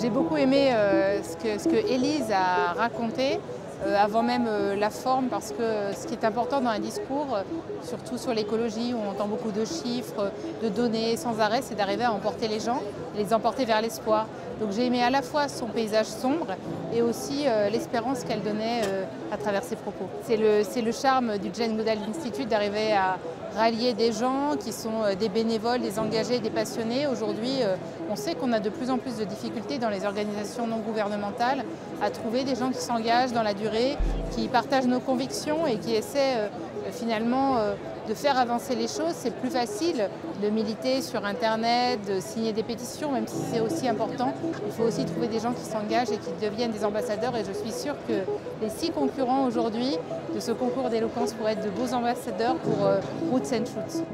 J'ai beaucoup aimé euh, ce, que, ce que Élise a raconté avant même euh, la forme parce que ce qui est important dans un discours, surtout sur l'écologie où on entend beaucoup de chiffres, de données sans arrêt, c'est d'arriver à emporter les gens, les emporter vers l'espoir. Donc j'ai aimé à la fois son paysage sombre et aussi l'espérance qu'elle donnait à travers ses propos. C'est le, le charme du Jane Goodall Institute d'arriver à rallier des gens qui sont des bénévoles, des engagés, des passionnés. Aujourd'hui, on sait qu'on a de plus en plus de difficultés dans les organisations non gouvernementales à trouver des gens qui s'engagent dans la durée, qui partagent nos convictions et qui essaient euh, finalement euh, de faire avancer les choses. C'est plus facile de militer sur Internet, de signer des pétitions, même si c'est aussi important. Il faut aussi trouver des gens qui s'engagent et qui deviennent des ambassadeurs. Et je suis sûre que les six concurrents aujourd'hui de ce concours d'éloquence pourraient être de beaux ambassadeurs pour euh, Roots and Shoots.